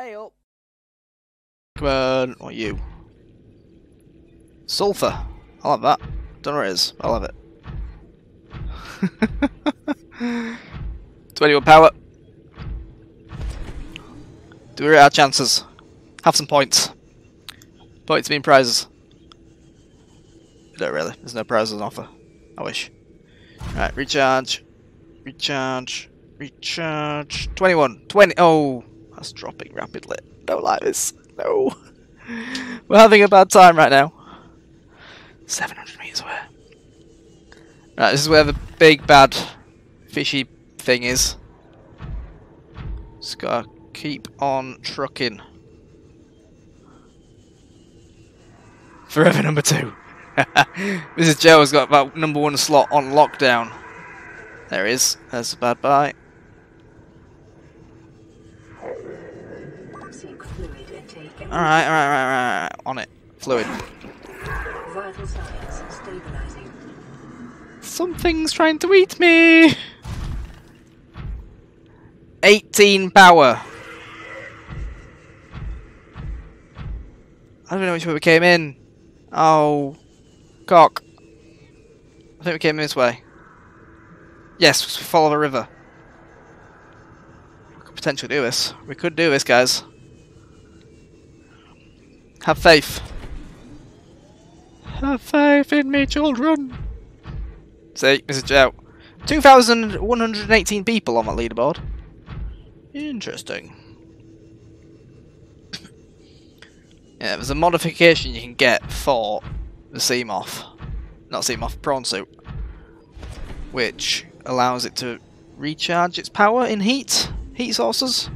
Hey up. Come on, or you. Sulfur. I'll have that. Don't know where it is. I love it. 21 power. Do we rate our chances? Have some points. Points mean prizes. Don't really. There's no prizes on offer. I wish. Right, recharge. Recharge. Recharge. 21. 20. Oh, that's dropping rapidly. Don't like this. No. We're having a bad time right now. 700 meters away. Right, this is where the big bad fishy thing is. Just gotta keep on trucking. Forever number two. Mrs. Joe has got that number one slot on lockdown. There he is. There's a bad bye. Alright, alright, alright, alright. On it. Fluid. Vital signs stabilizing. Something's trying to eat me! 18 power. I don't know which way we came in. Oh. Cock. I think we came in this way. Yes, we follow the river. We could potentially do this. We could do this, guys. Have faith. Have faith in me, children. See, Mrs. Joe. 2,118 people on that leaderboard. Interesting. yeah, there's a modification you can get for the Seamoth. Not Seamoth, Prawn Suit. Which allows it to recharge its power in heat. Heat sources.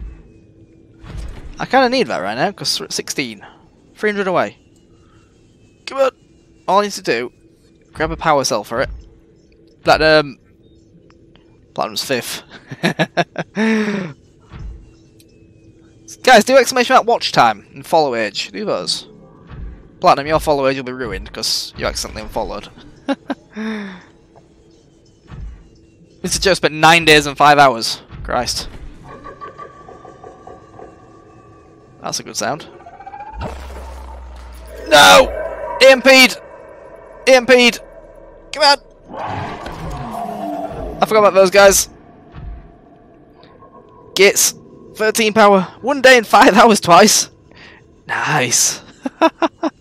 I kind of need that right now, because we're at 16. 300 away. Come on! All I need to do, grab a power cell for it. Platinum! Platinum's fifth. Guys, do exclamation mark watch time and follow age. Do those. Platinum, your follow age will be ruined because you accidentally unfollowed. Mr. Joe spent nine days and five hours. Christ. That's a good sound. No! EMP'd! EMP'd! Come on! I forgot about those guys. Gits. 13 power. One day in five hours twice. Nice.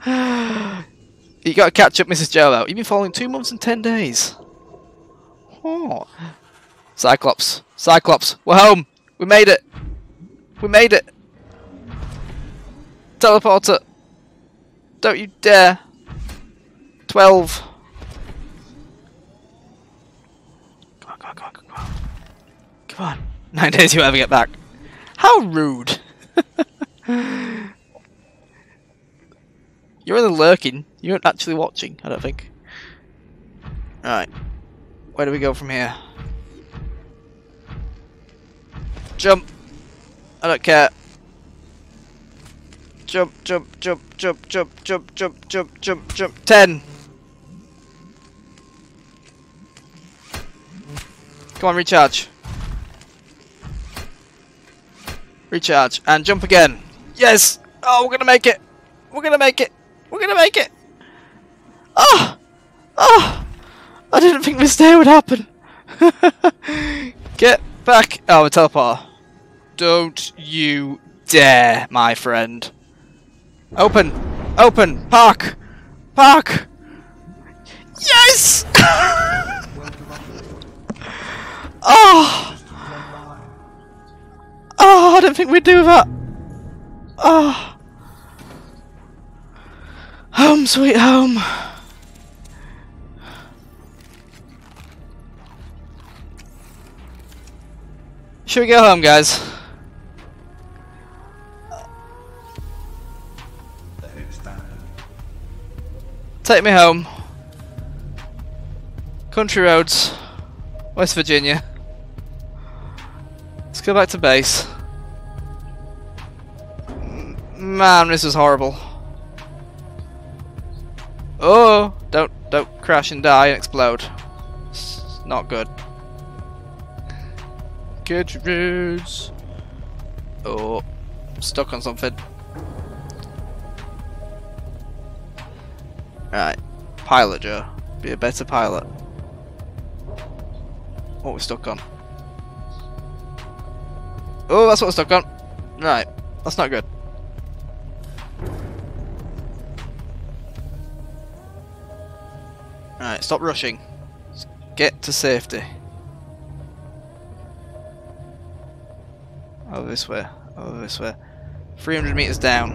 you gotta catch up Mrs. Though. You've been following two months and ten days. Oh. Cyclops. Cyclops. We're home. We made it. We made it. Teleporter. Don't you dare. 12. Come on, come on, come on, come on. Come on. Nine days you'll ever get back. How rude. You're only lurking. You aren't actually watching, I don't think. Right. Where do we go from here? Jump. I don't care. Jump, jump, jump, jump, jump, jump, jump, jump, jump, jump. Ten. Come on, recharge. Recharge and jump again. Yes! Oh, we're gonna make it. We're gonna make it. We're gonna make it. Oh! Oh! I didn't think this day would happen. Get back. Oh, a teleporter. Don't you dare, my friend. Open! Open! Park! Park! Yes! oh! Oh, I don't think we'd do that. Oh. Home sweet home. Should we go home, guys? Take me home. Country roads. West Virginia. Let's go back to base. Man, this is horrible. Oh, don't don't crash and die and explode. It's not good. Country roads. Oh, stuck on something. Right. Pilot, Joe. Be a better pilot. Oh, what we're stuck on. Oh, that's what we're stuck on. Right. That's not good. Right, stop rushing. Let's get to safety. Over this way. Over this way. 300 meters down.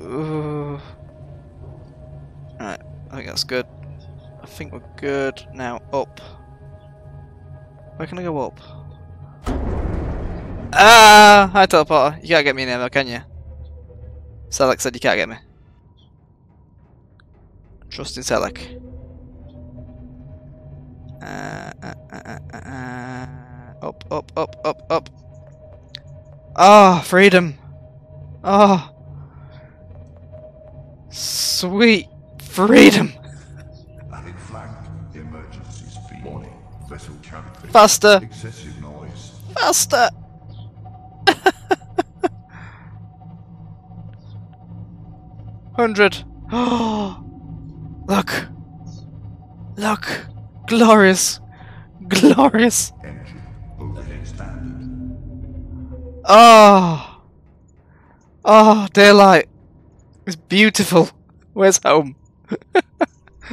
Ooh. I think that's good. I think we're good. Now, up. Where can I go up? Ah! Hi, teleporter. You can't get me in there, can you? Selec said you can't get me. Trust in. Uh, uh, uh, uh, uh, up, up, up, up, up. Ah, freedom. Ah. Sweet freedom. Adding flag. Emergency speed. Warning. Vessel calibrated. Faster. Excessive noise. Faster. Hundred. Look. Look. Glorious. Glorious. Engine. Oh. Oh, daylight. It's beautiful. Where's home?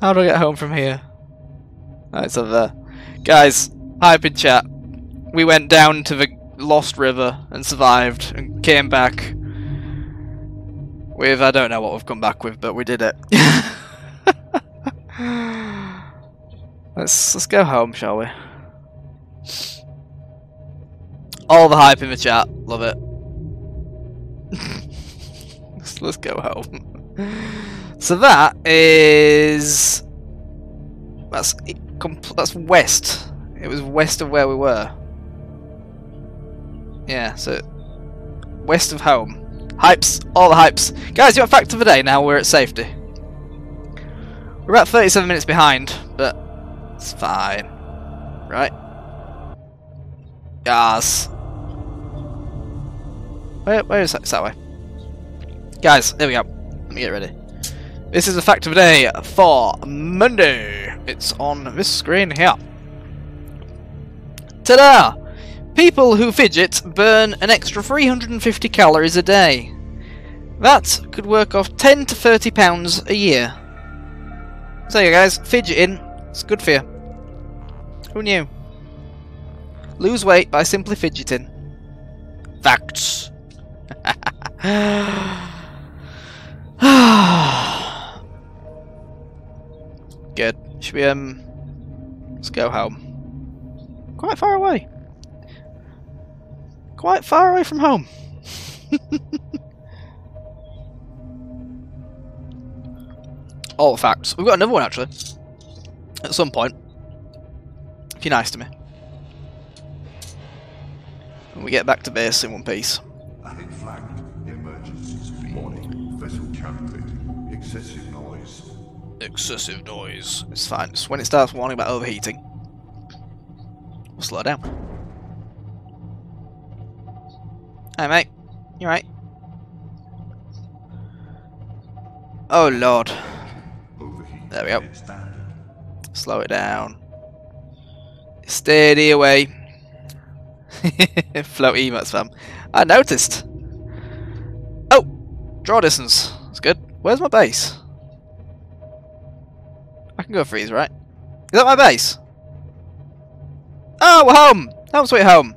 How do I get home from here? Oh, it's over there. Guys, hype in chat. We went down to the Lost River and survived and came back with I don't know what we've come back with, but we did it. let's let's go home, shall we? All the hype in the chat, love it. let's, let's go home. So that is that's that's west. It was west of where we were. Yeah, so west of home. Hypes, all the hypes. Guys, you want fact of the day now we're at safety. We're about 37 minutes behind, but it's fine. Right? Yes. Where, where is that? It's that way. Guys, there we go. Me get ready. This is the fact of the day for Monday. It's on this screen here. Ta-da! People who fidget burn an extra 350 calories a day. That could work off 10 to 30 pounds a year. So you guys, fidgeting, it's good for you. Who knew? Lose weight by simply fidgeting. Facts. Good. Should we um let's go home. Quite far away. Quite far away from home. All facts. We've got another one actually. At some point. If you're nice to me. When we get back to base in one piece. Warning. Vessel calibrated. Excessive. Excessive noise. It's fine. It's when it starts warning about overheating. We'll slow down. Hey mate. You right? Oh lord. There we go. Slow it down. Steady away. Float emotes, fam. I noticed. Oh! Draw distance. That's good. Where's my base? Can go freeze, right? Is that my base? Oh, we're home! Home sweet home.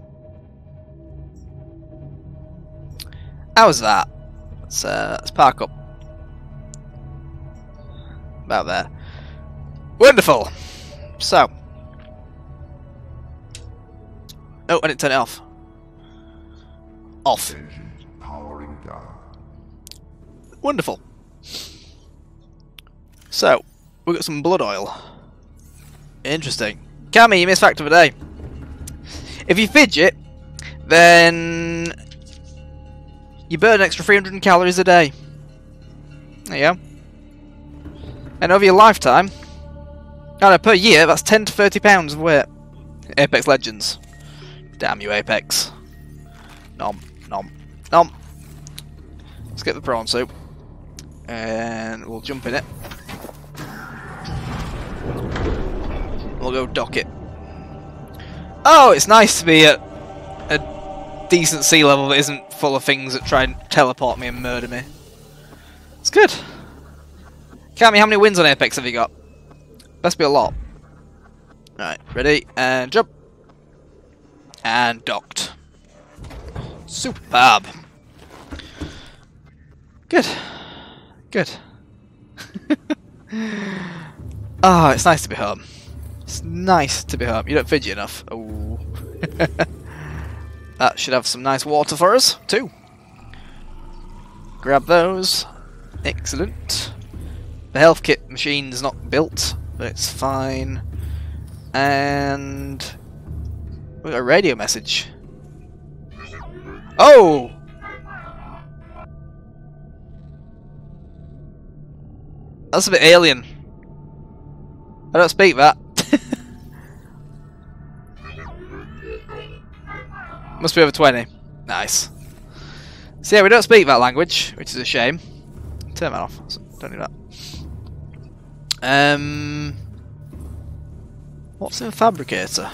How's that? Let's, uh, let's park up. About there. Wonderful! So. Oh, I didn't turn it off. Off. Wonderful. So, we got some blood oil. Interesting. Cammy, you missed fact of the day. If you fidget, then you burn an extra 300 calories a day. There you go. And over your lifetime, no, no, per year, that's 10 to 30 pounds of weight. Apex Legends. Damn you, Apex. Nom, nom, nom. Let's get the prawn suit. And we'll jump in it. We'll go dock it. Oh, it's nice to be at a decent sea level that isn't full of things that try and teleport me and murder me. It's good. Count me how many wins on Apex have you got? Best be a lot. Right, ready, and jump. And docked. Superb. Good. Good. oh, it's nice to be home. It's nice to be home. You don't fidget enough. Oh. that should have some nice water for us, too. Grab those. Excellent. The health kit machine's not built, but it's fine. And we got a radio message. Oh! That's a bit alien. I don't speak that. Must be over 20. Nice. So yeah, we don't speak that language, which is a shame. Turn that off. Don't do that. Um, what's in fabricator?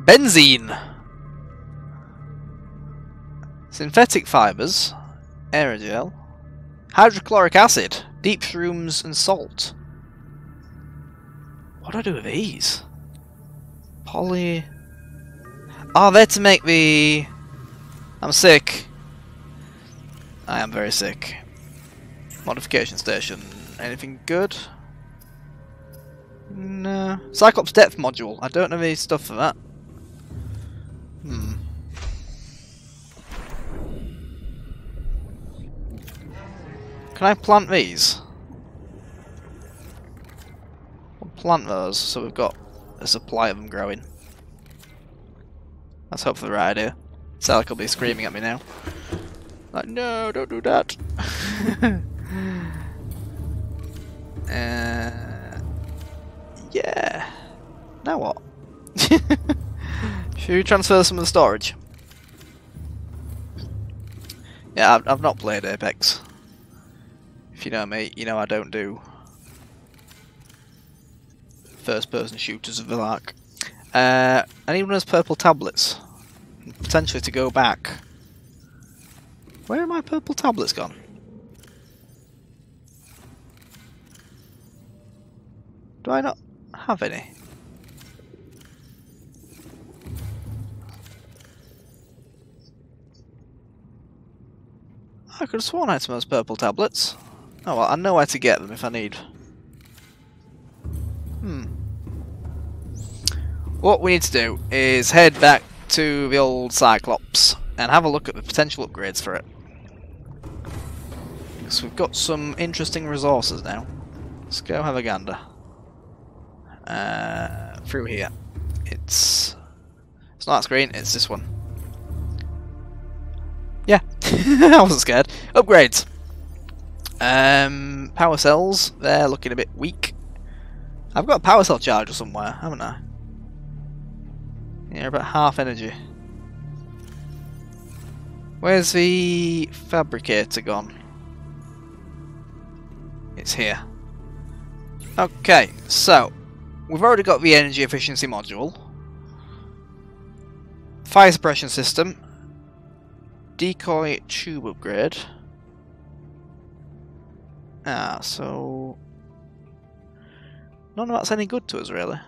Benzene. Synthetic fibers, aerogel, hydrochloric acid, deep shrooms, and salt. What do I do with these? Poly. Oh, to make the. I'm sick. I am very sick. Modification station. Anything good? No. Cyclops depth module. I don't know any stuff for that. Hmm. Can I plant these? We'll plant those so we've got a supply of them growing. Let's hope for the right idea. Salic will be screaming at me now. Like, no, don't do that. uh, yeah. Now what? Should we transfer some of the storage? Yeah, I've, I've not played Apex. If you know me, you know I don't do first person shooters of the like. Uh, I need one of those purple tablets. Potentially to go back. Where are my purple tablets gone? Do I not have any? I could have sworn I had some of those purple tablets. Oh well, I know where to get them if I need. Hmm. What we need to do is head back to the old Cyclops and have a look at the potential upgrades for it. Because we've got some interesting resources now. Let's go have a gander. Uh, through here. It's... It's not screen, it's this one. Yeah, I wasn't scared. Upgrades. Um, power cells, they're looking a bit weak. I've got a power cell charger somewhere, haven't I? Yeah, about half energy. Where's the fabricator gone? It's here. Okay, so we've already got the energy efficiency module. Fire suppression system. Decoy tube upgrade. Ah, so... None of that's any good to us, really.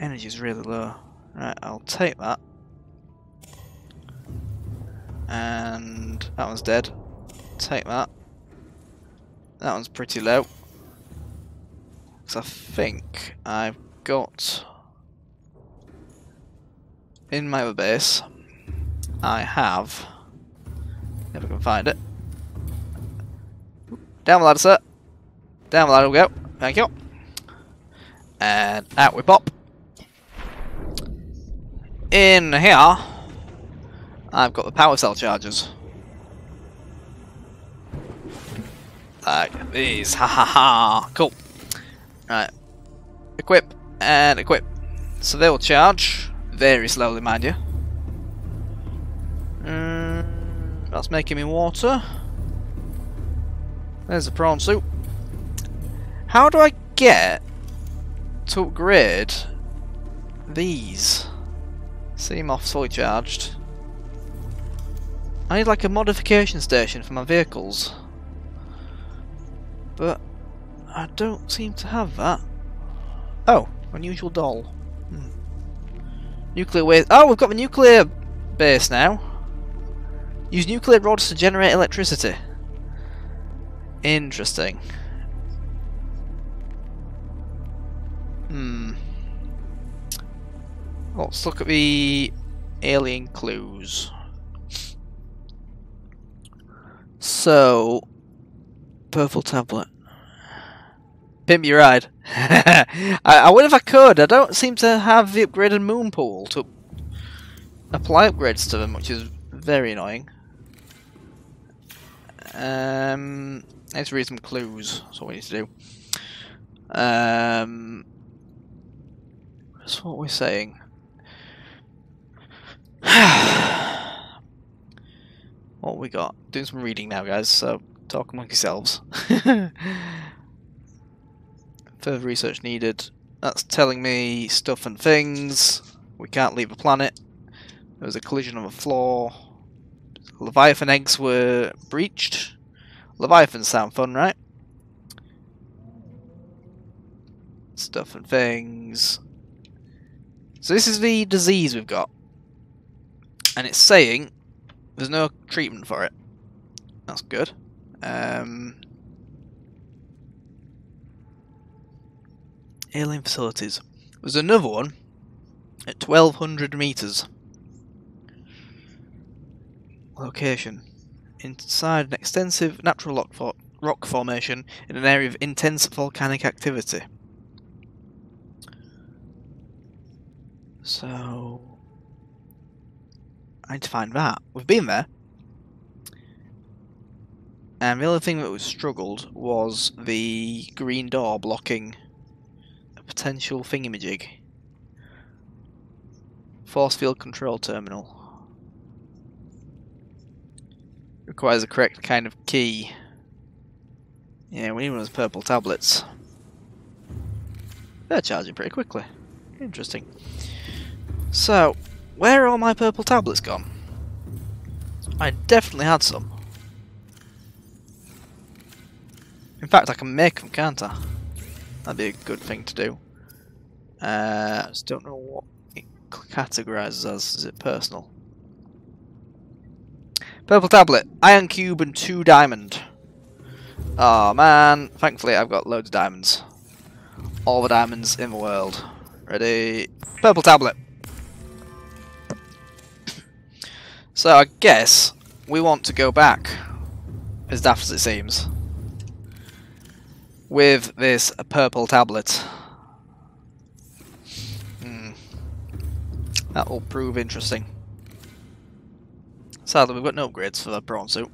Energy's really low. Right, I'll take that. And that one's dead. Take that. That one's pretty low. Because I think I've got... In my other base, I have... If can find it. Down the ladder, sir. Down the ladder we go. Thank you. And out we pop. In here, I've got the power cell chargers. Like these. Ha ha ha. Cool. Right. Equip and equip. So they will charge very slowly, mind you. Mm, that's making me water. There's the prawn suit. How do I get to upgrade these? Seamoth fully charged. I need like a modification station for my vehicles. But I don't seem to have that. Oh, unusual doll. Hmm. Nuclear waste. Oh, we've got the nuclear base now. Use nuclear rods to generate electricity. Interesting. Hmm. Let's look at the alien clues. So, purple tablet. Pimp your ride. I, I wonder if I could. I don't seem to have the upgraded moon pool to apply upgrades to them, which is very annoying. Um, let's read some clues. That's what we need to do. Um, that's what we're saying. what we got? Doing some reading now, guys. So talk among yourselves. Further research needed. That's telling me stuff and things. We can't leave the planet. There was a collision on the floor. Leviathan eggs were breached. Leviathans sound fun, right? Stuff and things. So this is the disease we've got. And it's saying there's no treatment for it. That's good. Um, alien facilities. There's another one at 1200 meters. Location. Inside an extensive natural for rock formation in an area of intense volcanic activity. So... I need to find that. We've been there. And the other thing that was struggled was the green door blocking a potential thingamajig. Force field control terminal. Requires the correct kind of key. Yeah, we need one of those purple tablets. They're charging pretty quickly. Interesting. So, where are all my purple tablets gone? I definitely had some. In fact, I can make them, can't I? That'd be a good thing to do. Uh, I just don't know what it categorises as. Is it personal? Purple tablet, iron cube, and two diamond. Oh man, thankfully I've got loads of diamonds. All the diamonds in the world. Ready? Purple tablet. So I guess we want to go back, as daft as it seems, with this purple tablet. Hmm. That will prove interesting. Sadly, we've got no upgrades for the prawn suit.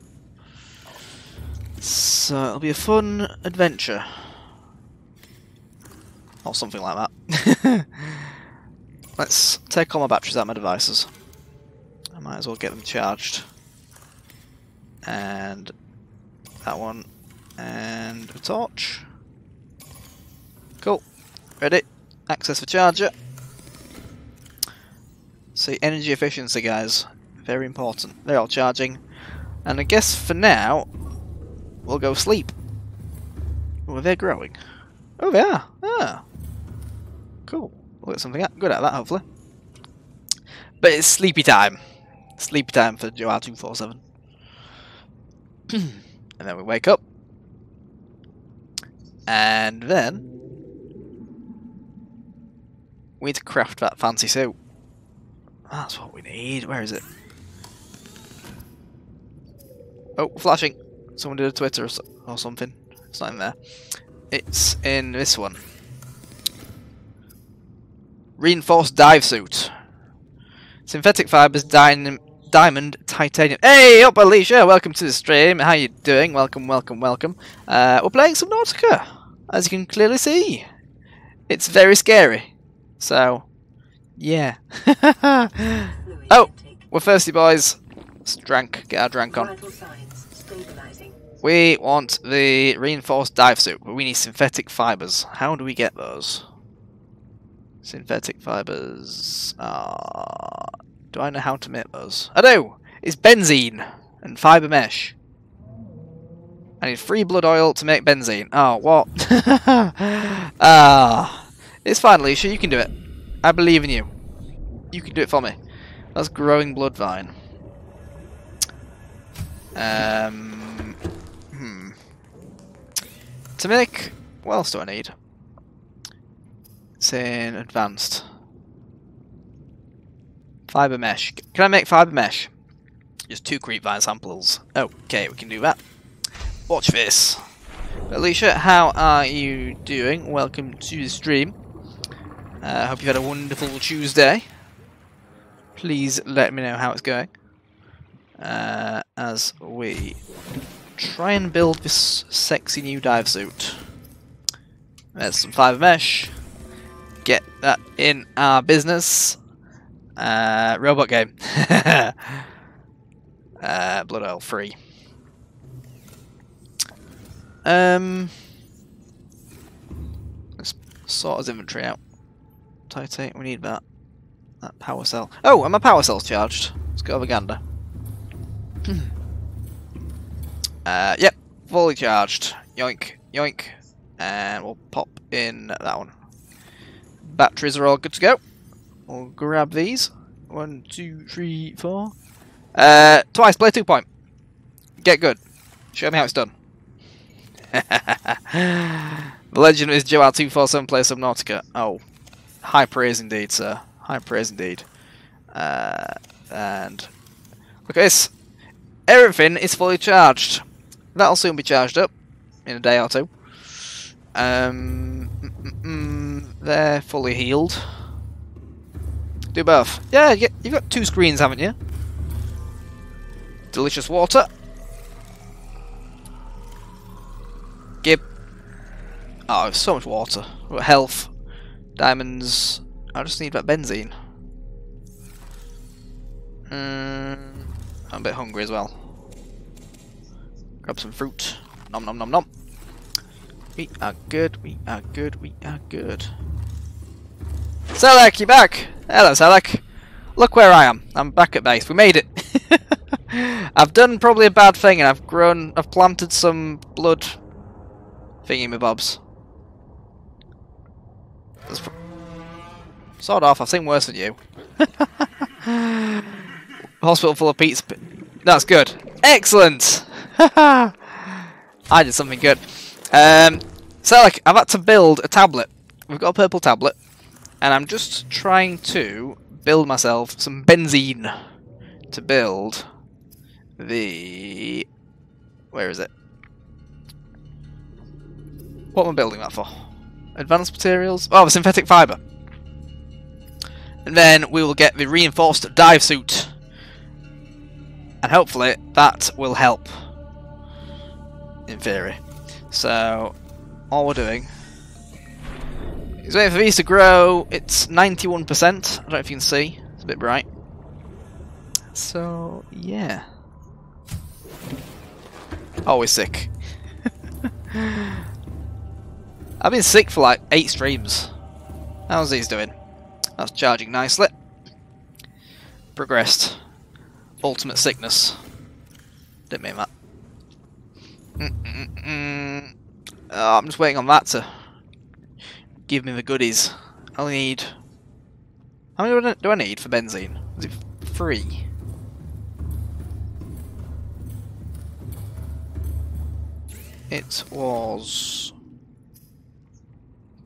So it'll be a fun adventure. Or something like that. Let's take all my batteries out of my devices. Might as well get them charged. And that one. And a torch. Cool. Ready. Access the charger. See, energy efficiency, guys. Very important. They're all charging. And I guess for now, we'll go sleep. Oh, they're growing. Oh, they are. Ah. Cool. We'll get something good at that, hopefully. But it's sleepy time. Sleepy time for Joe 247 and then we wake up. And then... We need to craft that fancy suit. That's what we need. Where is it? Oh, flashing. Someone did a Twitter or, so or something. It's not in there. It's in this one. Reinforced dive suit. Synthetic fibers, dy diamond, titanium. Hey, up Alicia, welcome to the stream. How you doing? Welcome, welcome, welcome. Uh, we're playing Subnautica, as you can clearly see. It's very scary. So, Yeah. Oh. We're thirsty, boys. Let's drank. Get our drink on. Vital signs stabilizing. We want the reinforced dive suit, but we need synthetic fibers. How do we get those? Synthetic fibers. Uh, do I know how to make those? I do! It's benzene and fiber mesh. I need free blood oil to make benzene. Oh, what? Ah, it's fine, Alicia. You can do it. I believe in you. You can do it for me. That's growing blood vine. Um, hmm. To make, what else do I need? It's in advanced. Fiber mesh. Can I make fiber mesh? Just two creep vine samples. Okay, we can do that. Watch this. Alicia, how are you doing? Welcome to the stream. I uh, hope you've had a wonderful Tuesday. Please let me know how it's going. Uh, as we try and build this sexy new dive suit. There's some fiber mesh. Get that in our business. Uh, robot game. uh, blood oil free. Um, let's sort his inventory out. Titate, we need that. That power cell. Oh, and my power cell's charged. Let's go over gander. uh, yep, fully charged. Yoink, yoink. And we'll pop in that one. Batteries are all good to go. We'll grab these. One, two, three, four. Uh, twice, play two point. Get good. Show me how it's done. the legend is Joe 247 plays Subnautica. Oh, high praise indeed, sir. High praise indeed. Uh, and look at this. Everything is fully charged. That'll soon be charged up in a day or two. Um, mm, mm, mm, they're fully healed. Do both. Yeah, you've got two screens, haven't you? Delicious water. Gib. Oh, so much water. Health, diamonds. I just need that benzene. Mm, I'm a bit hungry as well. Grab some fruit. Nom nom nom nom. We are good, we are good, we are good. Selek, you're back! Hello, Selek. Look where I am. I'm back at base. We made it. I've done probably a bad thing and I've grown, I've planted some blood thingy my bobs. Sort off, I've seen worse than you. Hospital full of pizza. That's good. Excellent! I did something good. Um, so, I've had to build a tablet. We've got a purple tablet. And I'm just trying to build myself some benzene to build the... Where is it? What am I building that for? Advanced materials? Oh, the synthetic fibre. And then we will get the reinforced dive suit. And hopefully that will help. In theory. So, all we're doing is waiting for these to grow. It's 91%. I don't know if you can see. It's a bit bright. So, yeah. Oh, Always sick. I've been sick for like eight streams. How's these doing? That's charging nicely. Progressed. Ultimate sickness. Didn't mean that. Mm-mm-mm. Oh, I'm just waiting on that to give me the goodies. I'll need. How many do I- need for benzene? Is it three? It was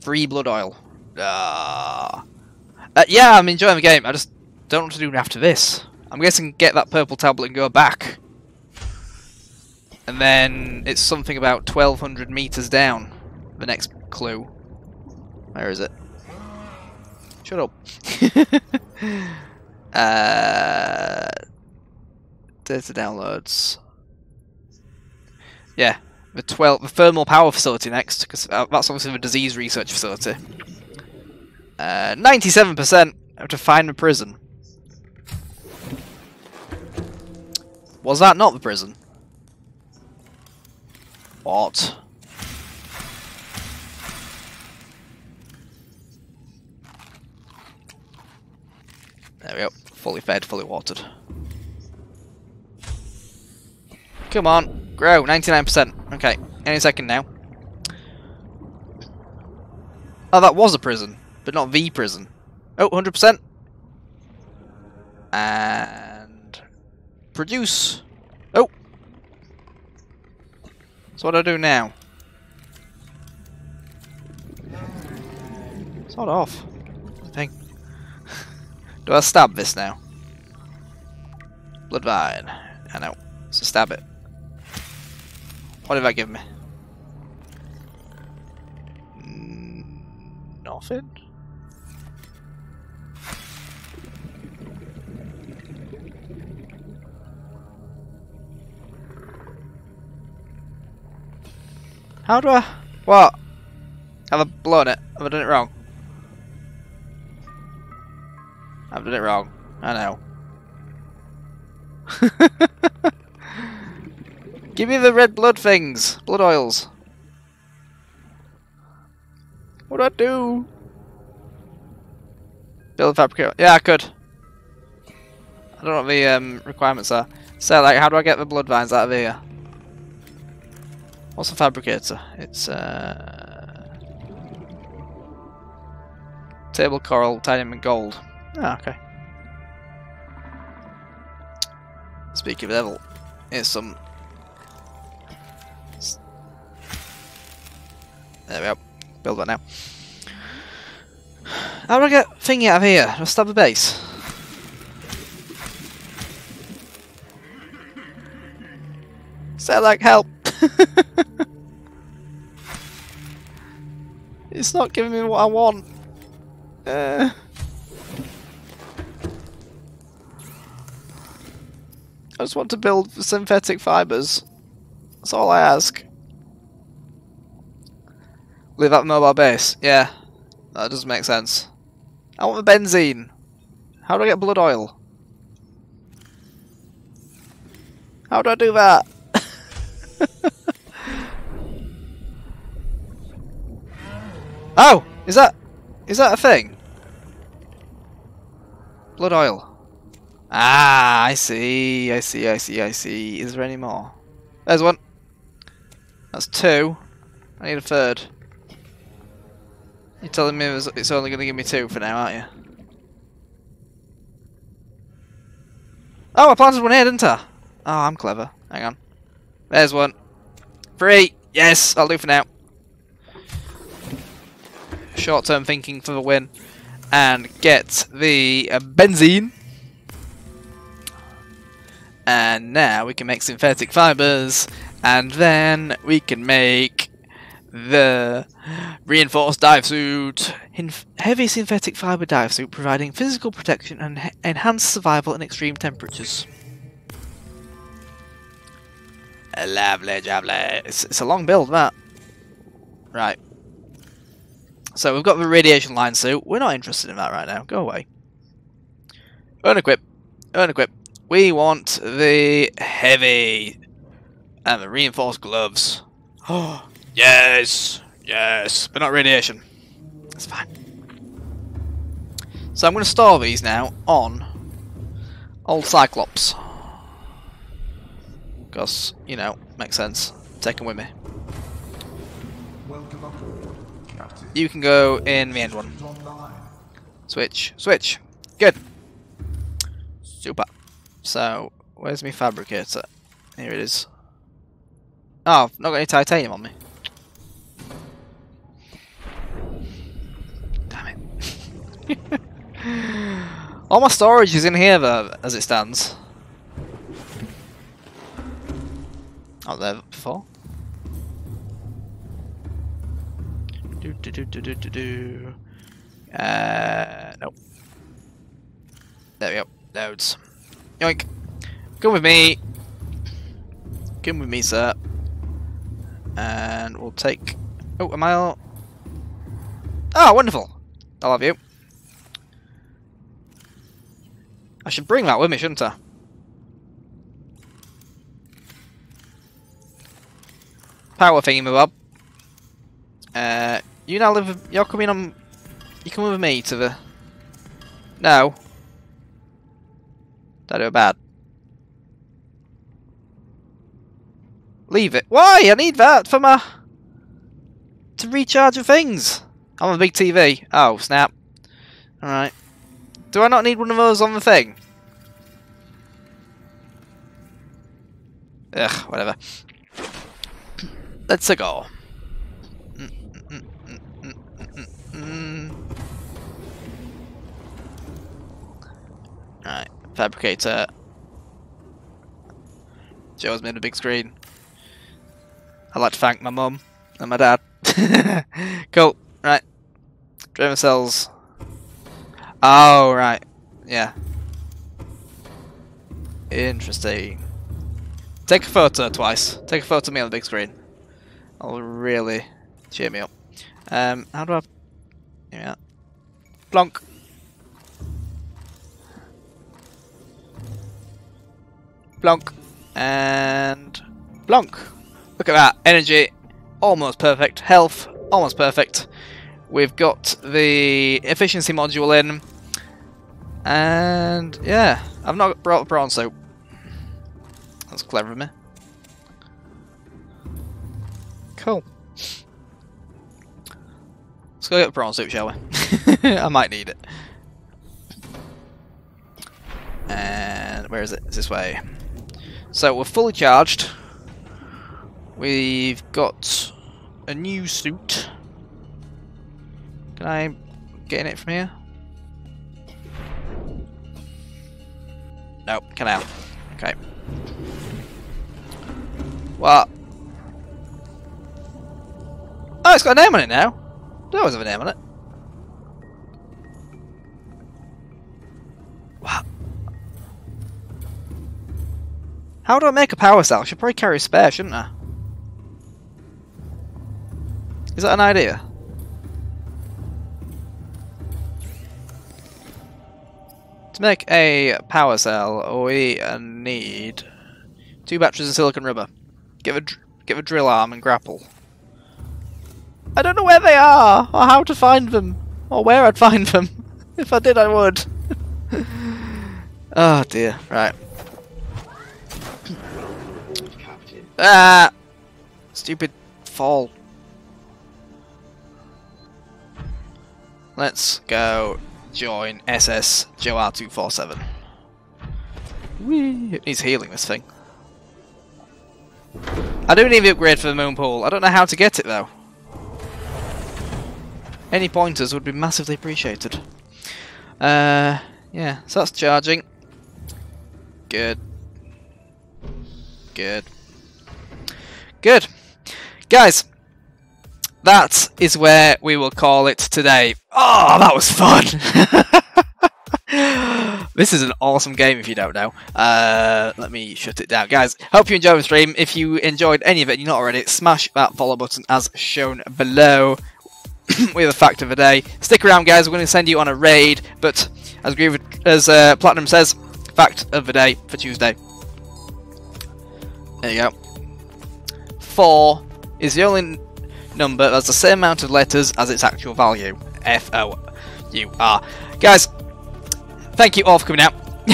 three blood oil. Ah. Uh, yeah, I'm enjoying the game. I just don't what to do after this. I'm guessing get that purple tablet and go back. And then it's something about 1200 meters down. The next clue. Where is it? Shut up. uh, data downloads. Yeah, the 12, the thermal power facility next, because uh, that's obviously the disease research facility. Uh, 97%. I have to find the prison. Was that not the prison? What? There we go. Fully fed, fully watered. Come on, grow. 99%. Okay, any second now. Oh, that was a prison, but not the prison. Oh, 100%. And produce. Oh. So what do I do now? Sort off. Do I stab this now? Bloodvine. I know. So stab it. What did that give me? Mm, Nothing? How do I... What? Have I blown it? Have I done it wrong? I've done it wrong. I know. Give me the red blood things. Blood oils. What do I do? Build a fabricator. Yeah, I could. I don't know what the um, requirements are. So, like, how do I get the blood vines out of here? What's a fabricator? It's uh, table coral, titanium, and gold. Ah, okay. Speaking of devil, here's some. There we go. Build that now. How do I get thingy out of here? Do I stab the base? Sound like help. it's not giving me what I want. Uh. I just want to build synthetic fibers. That's all I ask. Leave that mobile base. Yeah, that doesn't make sense. I want the benzene. How do I get blood oil? How do I do that? oh, is that is that a thing? Blood oil. Ah, I see, I see, I see, I see. Is there any more? There's one. That's two. I need a third. You're telling me it's only going to give me two for now, aren't you? Oh, I planted one here, didn't I? Oh, I'm clever. Hang on. There's one. Three. Yes, I'll do for now. Short-term thinking for the win. And get the uh, benzene. And now we can make synthetic fibers. And then we can make the reinforced dive suit. Heavy synthetic fiber dive suit providing physical protection and enhanced survival in extreme temperatures. A lovely jubbly. It's, it's a long build, that. Right. So we've got the radiation line suit. We're not interested in that right now. Go away. Unequip. Unequip. We want the heavy and the reinforced gloves. Oh, yes, yes, but not radiation. That's fine. So I'm going to store these now on old Cyclops. Because, you know, makes sense. Take them with me. Welcome aboard, You can go in the end one. Switch. Switch. Good. Super. So, where's my fabricator? Here it is. Oh, I've not got any titanium on me. Damn it. All my storage is in here though, as it stands. Not there before. Do do do do do do do. Uh, nope. There we go. Loads. Yoink. Come with me. Come with me, sir. And we'll take... Oh, am I all... Oh, wonderful. I love you. I should bring that with me, shouldn't I? Power thingy, Bob. Uh, you now live. With, you're coming on. You coming with me to the. No. That do bad. Leave it. Why? I need that for my to recharge your things. I'm a big TV. Oh snap! All right. Do I not need one of those on the thing? Ugh, whatever. Let's go. Alright, fabricator. Joe's made a big screen. I'd like to thank my mum and my dad. cool, right. Driven cells. Oh, right. Yeah. Interesting. Take a photo twice. Take a photo of me on the big screen. That'll really cheer me up. Um, how do I... Yeah. Plonk. Plonk. And... Plonk. Look at that. Energy. Almost perfect. Health. Almost perfect. We've got the efficiency module in. And yeah, I've not brought the prawn suit. That's clever of me. Cool. Let's go get the prawn suit, shall we? I might need it. And where is it? It's this way. So we're fully charged. We've got a new suit. Can I get in it from here? Nope, can I? Okay. What? Oh, it's got a name on it now. There always have a name on it. What? How do I make a power cell? I should probably carry a spare, shouldn't I? Is that an idea? To make a power cell, we need two batteries and silicone rubber. Give a give a drill arm and grapple. I don't know where they are, or how to find them, or where I'd find them. if I did, I would. oh dear. Right. Ah! Stupid fall. Let's go join SS Joe R247. Whee! It needs healing, this thing. I do need the upgrade for the moon pool. I don't know how to get it, though. Any pointers would be massively appreciated. Uh, yeah, so that's charging. Good. Good. Good. Guys, that is where we will call it today. Oh, that was fun! this is an awesome game if you don't know. Uh, let me shut it down. Guys, hope you enjoyed the stream. If you enjoyed any of it and you're not already, smash that follow button as shown below. we have a fact of the day. Stick around, guys. We're going to send you on a raid, but as Groove, as uh, Platinum says, fact of the day for Tuesday. There you go. Four is the only number that's the same amount of letters as its actual value. F O U R. Guys, thank you all for coming out.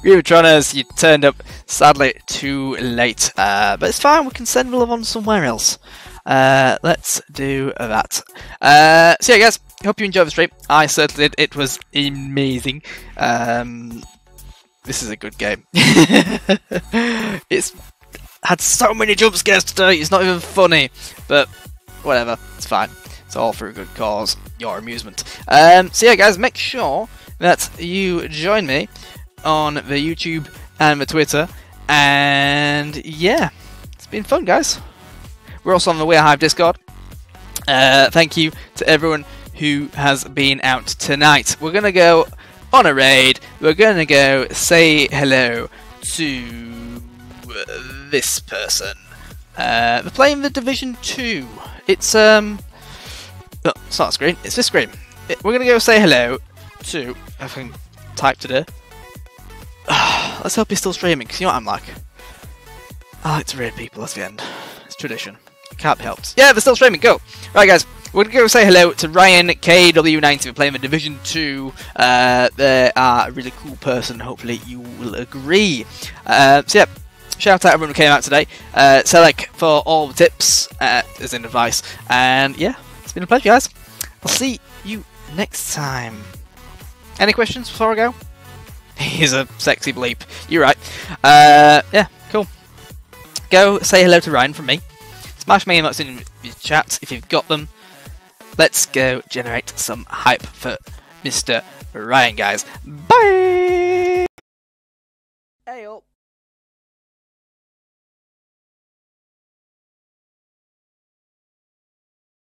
Grievatroners, you turned up sadly too late, uh, but it's fine. We can send the love on somewhere else. Uh, let's do that. Uh, so yeah, guys, hope you enjoyed the stream. I certainly did. It was amazing. Um, this is a good game. it's had so many jump scares today. It's not even funny, but whatever. It's fine. It's all for a good cause. Your amusement. Um, so yeah, guys, make sure that you join me on the YouTube and the Twitter. And yeah, it's been fun, guys. We're also on the We're Hive Discord. Uh, thank you to everyone who has been out tonight. We're gonna go on a raid. We're gonna go say hello to this person. Uh, they're playing the Division Two. It's um, oh, it's not a screen. It's this screen. It, we're gonna go say hello to. I can type today. Let's hope he's still streaming, because you know what I'm like. I like to raid people at the end. It's tradition. Can't be helped. Yeah, they're still streaming. Go. Right, guys. We're going to go say hello to Ryan KW90. We're playing the Division 2. Uh, they are a really cool person. Hopefully, you will agree. Uh, so, yeah. Shout out everyone who came out today. Uh, like, for all the tips, uh, as in advice. And yeah, it's been a pleasure, guys. I'll see you next time. Any questions before I go? He's a sexy bleep. You're right. Uh, yeah, cool. Go say hello to Ryan from me. Smash my emotes in the chat if you've got them. Let's go generate some hype for Mr. Ryan, guys. Bye! Hey up.